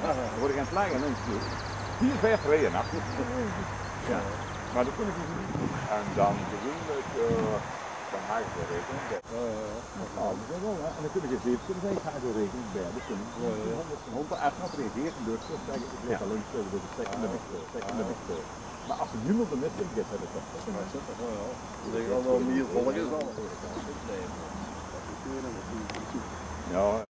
die regen, dan word ik aan het leggen. en Vier, vijf regen. Ja, maar dat kon ik niet doen. En dan gewoonlijk uh, van hagen voor. Nou, dat is wel, hè. En dan kun je geen zeep kunnen ik ga door rekenen bij. Dat kunnen. Hond echt nog reageren, dus ik ik blijf alleen dus ik zeg hem niet. Maar als er niemand de mist in gaat, heb ik dat. Dat is wel is dan. Ja,